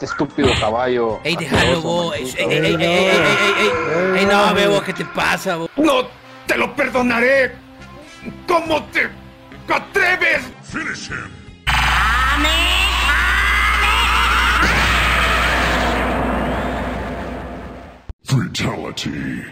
este estúpido caballo. Ey, déjalo vos. Ey, ey, ey, ey, ey, ey, ey, ey, no, bebo, ¿qué te pasa, vos? ¡No te lo perdonaré! ¿Cómo te atreves? Finish him. Fatality.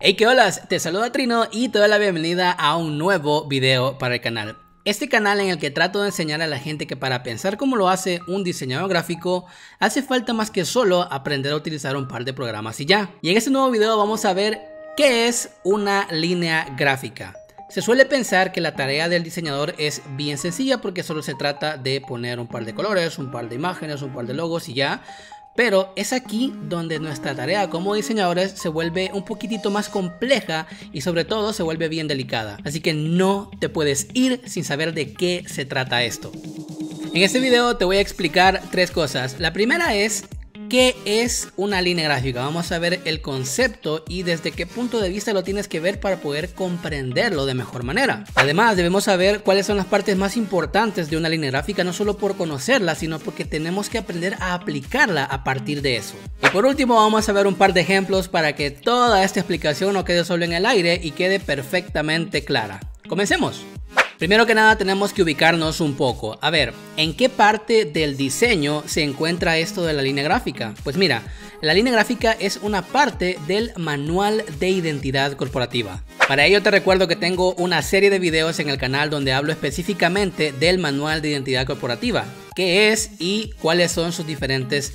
Hey, qué hola, te saluda Trino y te doy la bienvenida a un nuevo video para el canal. Este canal en el que trato de enseñar a la gente que para pensar como lo hace un diseñador gráfico, hace falta más que solo aprender a utilizar un par de programas y ya. Y en este nuevo video vamos a ver qué es una línea gráfica. Se suele pensar que la tarea del diseñador es bien sencilla porque solo se trata de poner un par de colores, un par de imágenes, un par de logos y ya. Pero es aquí donde nuestra tarea como diseñadores se vuelve un poquitito más compleja y sobre todo se vuelve bien delicada. Así que no te puedes ir sin saber de qué se trata esto. En este video te voy a explicar tres cosas. La primera es ¿Qué es una línea gráfica? Vamos a ver el concepto y desde qué punto de vista lo tienes que ver para poder comprenderlo de mejor manera. Además, debemos saber cuáles son las partes más importantes de una línea gráfica, no solo por conocerla, sino porque tenemos que aprender a aplicarla a partir de eso. Y por último, vamos a ver un par de ejemplos para que toda esta explicación no quede solo en el aire y quede perfectamente clara. Comencemos. Primero que nada tenemos que ubicarnos un poco. A ver, ¿en qué parte del diseño se encuentra esto de la línea gráfica? Pues mira, la línea gráfica es una parte del manual de identidad corporativa. Para ello te recuerdo que tengo una serie de videos en el canal donde hablo específicamente del manual de identidad corporativa, qué es y cuáles son sus diferentes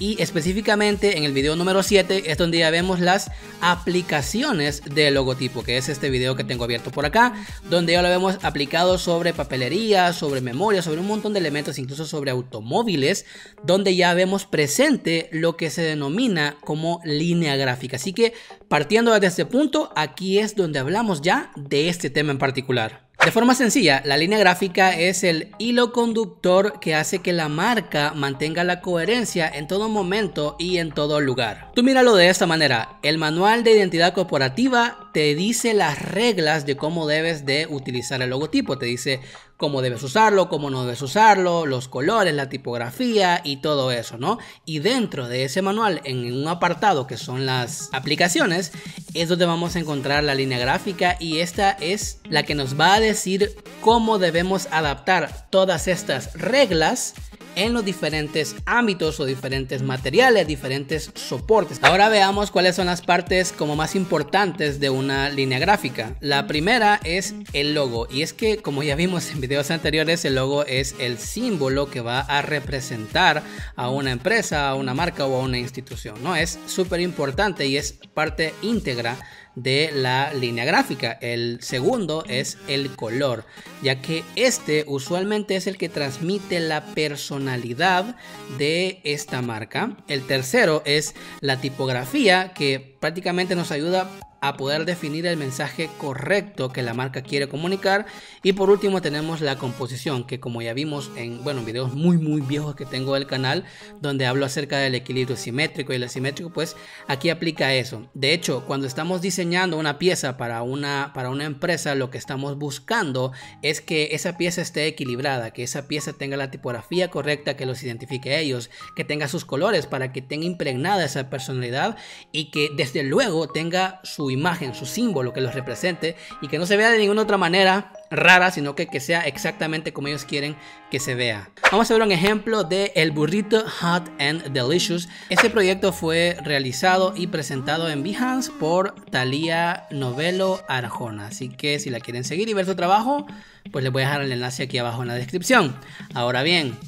y específicamente en el video número 7 es donde ya vemos las aplicaciones del logotipo que es este video que tengo abierto por acá donde ya lo vemos aplicado sobre papelería sobre memoria sobre un montón de elementos incluso sobre automóviles donde ya vemos presente lo que se denomina como línea gráfica. Así que partiendo desde este punto aquí es donde hablamos ya de este tema en particular de forma sencilla, la línea gráfica es el hilo conductor que hace que la marca mantenga la coherencia en todo momento y en todo lugar. Tú míralo de esta manera, el manual de identidad corporativa te dice las reglas de cómo debes de utilizar el logotipo, te dice cómo debes usarlo, cómo no debes usarlo, los colores, la tipografía y todo eso, ¿no? Y dentro de ese manual, en un apartado que son las aplicaciones, es donde vamos a encontrar la línea gráfica y esta es la que nos va a decir cómo debemos adaptar todas estas reglas en los diferentes ámbitos o diferentes materiales, diferentes soportes. Ahora veamos cuáles son las partes como más importantes de una línea gráfica. La primera es el logo y es que como ya vimos en videos anteriores el logo es el símbolo que va a representar a una empresa, a una marca o a una institución. ¿no? Es súper importante y es parte íntegra de la línea gráfica. El segundo es el color, ya que este usualmente es el que transmite la personalidad de esta marca. El tercero es la tipografía, que prácticamente nos ayuda a poder definir el mensaje correcto que la marca quiere comunicar. Y por último tenemos la composición, que como ya vimos en bueno, videos muy muy viejos que tengo del canal, donde hablo acerca del equilibrio simétrico y el asimétrico, pues aquí aplica eso. De hecho, cuando estamos diseñando una pieza para una, para una empresa, lo que estamos buscando es que esa pieza esté equilibrada, que esa pieza tenga la tipografía correcta, que los identifique a ellos, que tenga sus colores para que tenga impregnada esa personalidad y que desde luego tenga su imagen, su símbolo que los represente y que no se vea de ninguna otra manera rara, sino que, que sea exactamente como ellos quieren que se vea. Vamos a ver un ejemplo de El Burrito Hot and Delicious. Este proyecto fue realizado y presentado en Behance por Thalia Novelo Arjona. Así que si la quieren seguir y ver su trabajo, pues les voy a dejar el enlace aquí abajo en la descripción. Ahora bien,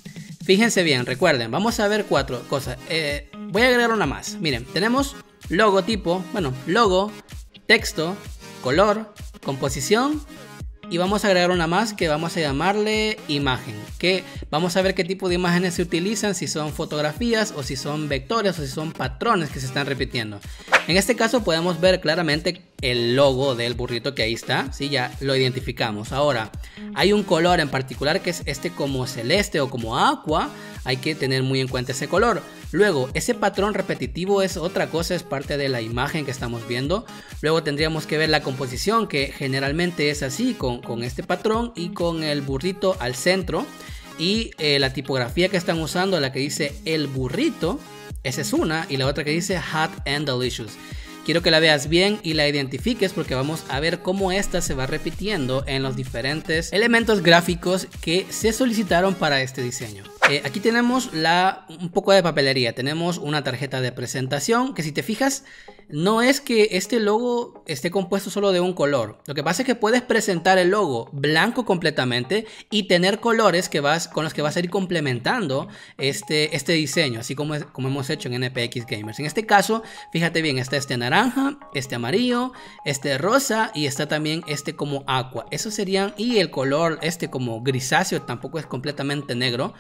fíjense bien, recuerden, vamos a ver cuatro cosas. Eh, voy a agregar una más. Miren, tenemos logotipo, bueno, logo, texto, color, composición y vamos a agregar una más que vamos a llamarle imagen que vamos a ver qué tipo de imágenes se utilizan si son fotografías o si son vectores o si son patrones que se están repitiendo. En este caso podemos ver claramente el logo del burrito que ahí está si ya lo identificamos. Ahora hay un color en particular que es este como celeste o como agua hay que tener muy en cuenta ese color Luego, ese patrón repetitivo es otra cosa, es parte de la imagen que estamos viendo. Luego tendríamos que ver la composición, que generalmente es así, con, con este patrón y con el burrito al centro. Y eh, la tipografía que están usando, la que dice el burrito, esa es una, y la otra que dice hot and delicious. Quiero que la veas bien y la identifiques porque vamos a ver cómo esta se va repitiendo en los diferentes elementos gráficos que se solicitaron para este diseño. Eh, aquí tenemos la, un poco de papelería. Tenemos una tarjeta de presentación que si te fijas no es que este logo esté compuesto solo de un color. Lo que pasa es que puedes presentar el logo blanco completamente y tener colores que vas, con los que vas a ir complementando este, este diseño, así como, como hemos hecho en NPX Gamers. En este caso, fíjate bien, está este naranja, este amarillo, este rosa y está también este como aqua. Esos serían, y el color este como grisáceo tampoco es completamente negro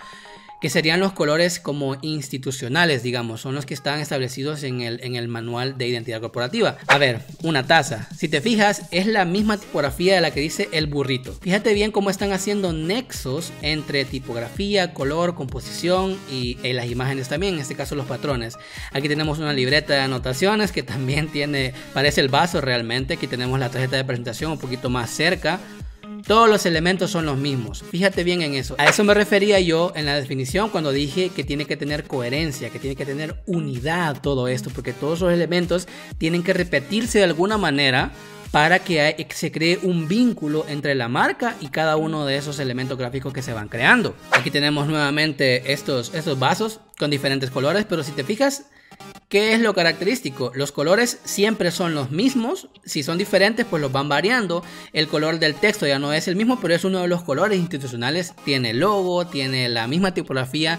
que serían los colores como institucionales, digamos, son los que están establecidos en el, en el manual de identidad corporativa. A ver, una taza, si te fijas, es la misma tipografía de la que dice el burrito. Fíjate bien cómo están haciendo nexos entre tipografía, color, composición y, y las imágenes también, en este caso los patrones. Aquí tenemos una libreta de anotaciones que también tiene, parece el vaso realmente. Aquí tenemos la tarjeta de presentación un poquito más cerca todos los elementos son los mismos. Fíjate bien en eso. A eso me refería yo en la definición cuando dije que tiene que tener coherencia, que tiene que tener unidad todo esto, porque todos los elementos tienen que repetirse de alguna manera para que se cree un vínculo entre la marca y cada uno de esos elementos gráficos que se van creando. Aquí tenemos nuevamente estos, estos vasos con diferentes colores, pero si te fijas, ¿Qué es lo característico? Los colores siempre son los mismos. Si son diferentes, pues los van variando. El color del texto ya no es el mismo, pero es uno de los colores institucionales. Tiene logo, tiene la misma tipografía.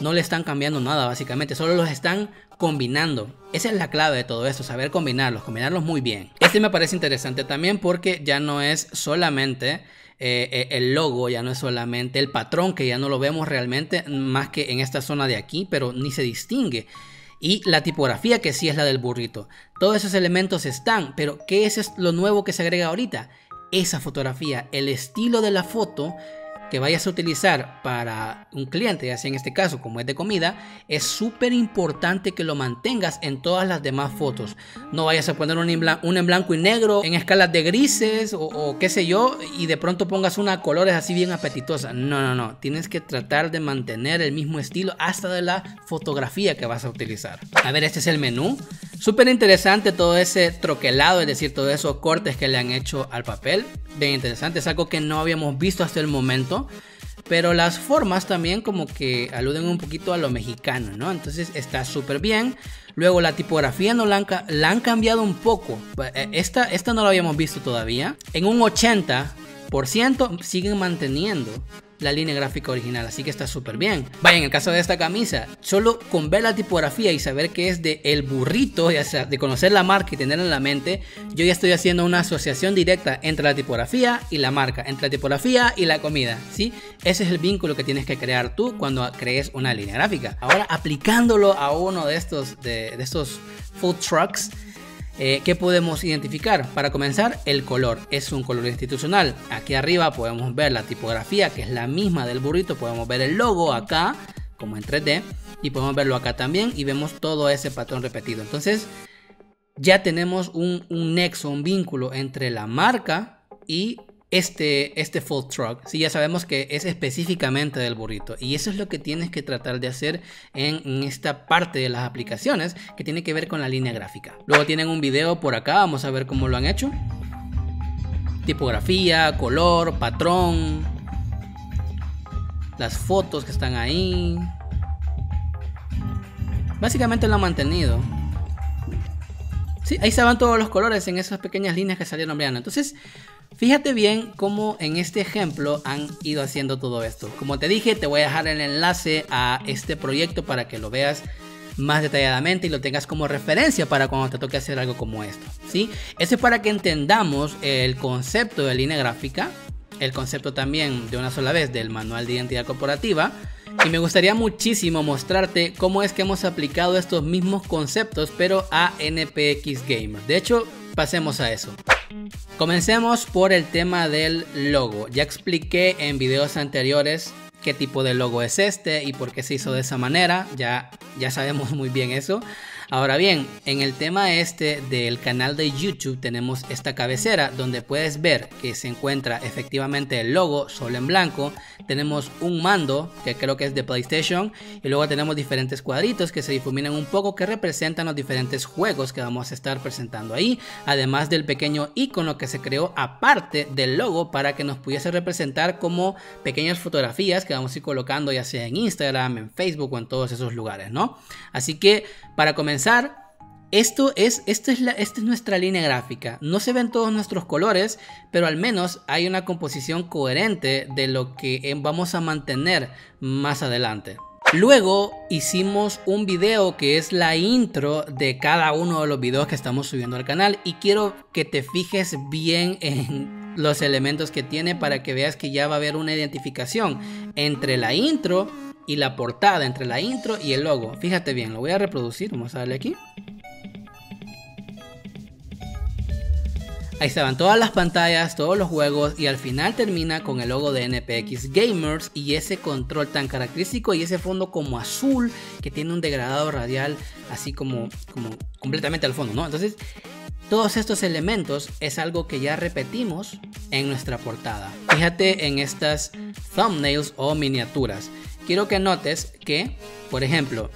No le están cambiando nada, básicamente. Solo los están combinando. Esa es la clave de todo esto, saber combinarlos, combinarlos muy bien. Este me parece interesante también porque ya no es solamente eh, eh, el logo, ya no es solamente el patrón, que ya no lo vemos realmente más que en esta zona de aquí, pero ni se distingue y la tipografía que sí es la del burrito. Todos esos elementos están, pero ¿qué es lo nuevo que se agrega ahorita? Esa fotografía, el estilo de la foto que vayas a utilizar para un cliente, ya sea en este caso como es de comida, es súper importante que lo mantengas en todas las demás fotos. No vayas a poner un en, blanco y negro, en escalas de grises o, qué sé yo, y de pronto pongas una colores así bien apetitosa. No, no, no. Tienes que tratar de mantener el mismo estilo hasta de la fotografía que vas a utilizar. A ver, este es el menú. Súper interesante todo ese troquelado, es decir, todos esos cortes que le han hecho al papel. Bien interesante, es algo que no habíamos visto hasta el momento. Pero las formas también como que aluden un poquito a lo mexicano, ¿no? Entonces está súper bien. Luego la tipografía no la han, la han, cambiado un poco. Eh, esta, esta no la habíamos visto todavía. En un 80% siguen manteniendo la línea gráfica original, así que está súper bien. Vaya, en el caso de esta camisa, solo con ver la tipografía y saber que es de el burrito, ya sea de conocer la marca y tenerla en la mente, yo ya estoy haciendo una asociación directa entre la tipografía y la marca, entre la tipografía y la comida, ¿sí? Ese es el vínculo que tienes que crear tú cuando crees una línea gráfica. Ahora, aplicándolo a uno de estos, de, de estos food trucks, eh, ¿Qué podemos identificar? Para comenzar, el color es un color institucional. Aquí arriba podemos ver la tipografía, que es la misma del burrito. Podemos ver el logo acá, como en 3D, y podemos verlo acá también y vemos todo ese patrón repetido. Entonces, ya tenemos un, un nexo, un vínculo entre la marca y este, este food truck, si ya sabemos que es específicamente del burrito. Y eso es lo que tienes que tratar de hacer en, esta parte de las aplicaciones que tiene que ver con la línea gráfica. Luego tienen un video por acá, vamos a ver cómo lo han hecho. Tipografía, color, patrón, las fotos que están ahí. Básicamente lo han mantenido. Sí, ahí estaban todos los colores en esas pequeñas líneas que salieron viendo. Entonces, Fíjate bien cómo en este ejemplo han ido haciendo todo esto. Como te dije, te voy a dejar el enlace a este proyecto para que lo veas más detalladamente y lo tengas como referencia para cuando te toque hacer algo como esto. ¿sí? Eso es para que entendamos el concepto de línea gráfica, el concepto también de una sola vez del manual de identidad corporativa. Y me gustaría muchísimo mostrarte cómo es que hemos aplicado estos mismos conceptos pero a NPX Gamer. De hecho, pasemos a eso. Comencemos por el tema del logo. Ya expliqué en videos anteriores qué tipo de logo es este y por qué se hizo de esa manera. Ya, ya sabemos muy bien eso. Ahora bien, en el tema este del canal de YouTube tenemos esta cabecera donde puedes ver que se encuentra efectivamente el logo solo en blanco. Tenemos un mando que creo que es de PlayStation y luego tenemos diferentes cuadritos que se difuminan un poco que representan los diferentes juegos que vamos a estar presentando ahí. Además del pequeño icono que se creó aparte del logo para que nos pudiese representar como pequeñas fotografías que vamos a ir colocando ya sea en Instagram, en Facebook o en todos esos lugares, ¿no? Así que para comenzar, esto es, esto es la, esta es nuestra línea gráfica. No se ven todos nuestros colores, pero al menos hay una composición coherente de lo que vamos a mantener más adelante. Luego hicimos un video que es la intro de cada uno de los videos que estamos subiendo al canal y quiero que te fijes bien en los elementos que tiene para que veas que ya va a haber una identificación entre la intro y la portada entre la intro y el logo. Fíjate bien, lo voy a reproducir, vamos a darle aquí. Ahí estaban todas las pantallas, todos los juegos y al final termina con el logo de NPX Gamers y ese control tan característico y ese fondo como azul que tiene un degradado radial así como, como completamente al fondo, ¿no? Entonces, todos estos elementos es algo que ya repetimos en nuestra portada. Fíjate en estas thumbnails o miniaturas quiero que notes que, por ejemplo,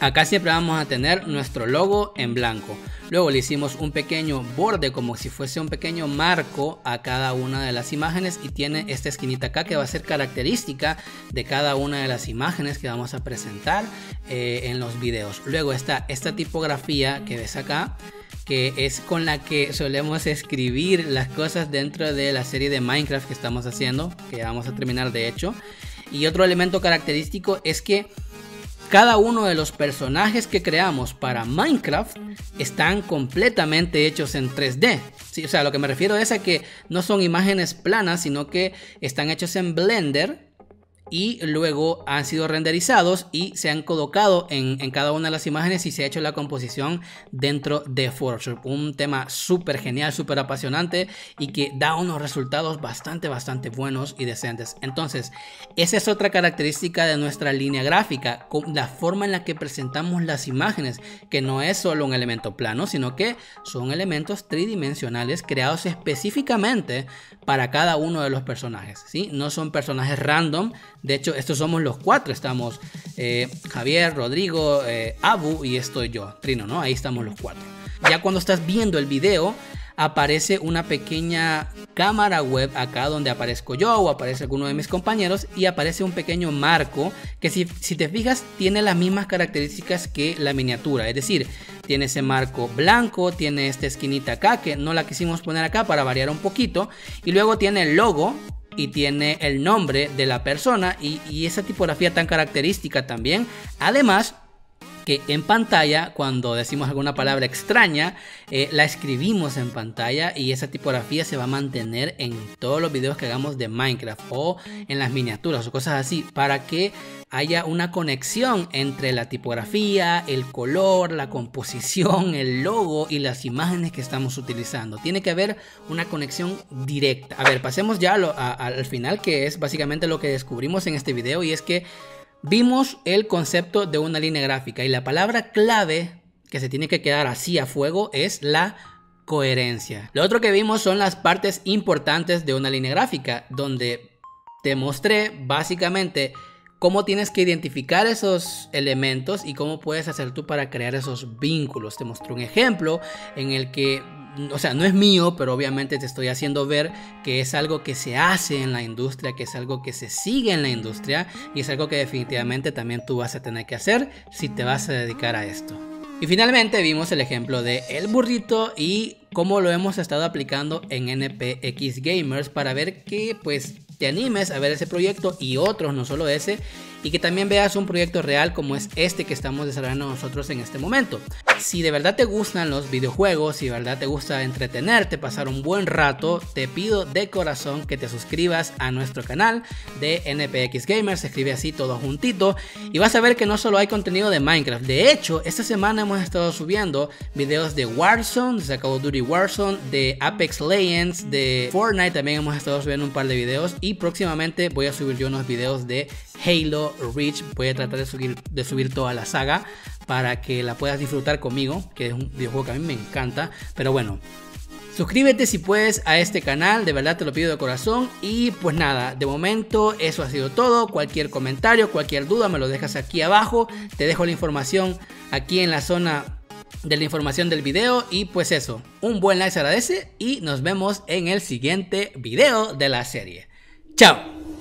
acá siempre vamos a tener nuestro logo en blanco. Luego le hicimos un pequeño borde como si fuese un pequeño marco a cada una de las imágenes y tiene esta esquinita acá que va a ser característica de cada una de las imágenes que vamos a presentar eh, en los videos. Luego está esta tipografía que ves acá que es con la que solemos escribir las cosas dentro de la serie de Minecraft que estamos haciendo, que vamos a terminar de hecho. Y otro elemento característico es que cada uno de los personajes que creamos para Minecraft están completamente hechos en 3D. Sí, o sea, lo que me refiero es a que no son imágenes planas, sino que están hechos en Blender y luego han sido renderizados y se han colocado en, cada una de las imágenes y se ha hecho la composición dentro de Photoshop. Un tema súper genial, súper apasionante y que da unos resultados bastante, bastante buenos y decentes. Entonces, esa es otra característica de nuestra línea gráfica, la forma en la que presentamos las imágenes, que no es solo un elemento plano, sino que son elementos tridimensionales creados específicamente para cada uno de los personajes. ¿sí? No son personajes random de hecho, estos somos los cuatro. Estamos eh, Javier, Rodrigo, eh, Abu y estoy yo, Trino, ¿no? Ahí estamos los cuatro. Ya cuando estás viendo el video, aparece una pequeña cámara web acá donde aparezco yo o aparece alguno de mis compañeros y aparece un pequeño marco que si, si, te fijas tiene las mismas características que la miniatura, es decir, tiene ese marco blanco, tiene esta esquinita acá que no la quisimos poner acá para variar un poquito y luego tiene el logo y tiene el nombre de la persona y, esa tipografía tan característica también. Además, que en pantalla, cuando decimos alguna palabra extraña, eh, la escribimos en pantalla y esa tipografía se va a mantener en todos los videos que hagamos de Minecraft o en las miniaturas o cosas así, para que haya una conexión entre la tipografía, el color, la composición, el logo y las imágenes que estamos utilizando. Tiene que haber una conexión directa. A ver, pasemos ya al final, que es básicamente lo que descubrimos en este video y es que Vimos el concepto de una línea gráfica y la palabra clave que se tiene que quedar así a fuego es la coherencia. Lo otro que vimos son las partes importantes de una línea gráfica, donde te mostré básicamente cómo tienes que identificar esos elementos y cómo puedes hacer tú para crear esos vínculos. Te mostré un ejemplo en el que o sea, no es mío, pero obviamente te estoy haciendo ver que es algo que se hace en la industria, que es algo que se sigue en la industria y es algo que definitivamente también tú vas a tener que hacer si te vas a dedicar a esto. Y finalmente vimos el ejemplo de el burrito y cómo lo hemos estado aplicando en NPX Gamers para ver que pues te animes a ver ese proyecto y otros, no solo ese, y que también veas un proyecto real como es este que estamos desarrollando nosotros en este momento. Si de verdad te gustan los videojuegos, si de verdad te gusta entretenerte, pasar un buen rato, te pido de corazón que te suscribas a nuestro canal de NPX Gamers, se escribe así todo juntito y vas a ver que no solo hay contenido de Minecraft, de hecho esta semana hemos estado subiendo videos de Warzone, de Call of Duty Warzone, de Apex Legends, de Fortnite también hemos estado subiendo un par de videos y próximamente voy a subir yo unos videos de Halo Reach, voy a tratar de subir, de subir toda la saga para que la puedas disfrutar conmigo, que es un videojuego que a mí me encanta. Pero bueno, suscríbete si puedes a este canal, de verdad te lo pido de corazón. Y pues nada, de momento eso ha sido todo. Cualquier comentario, cualquier duda me lo dejas aquí abajo. Te dejo la información aquí en la zona de la información del video y pues eso, un buen like se agradece y nos vemos en el siguiente video de la serie. Chao.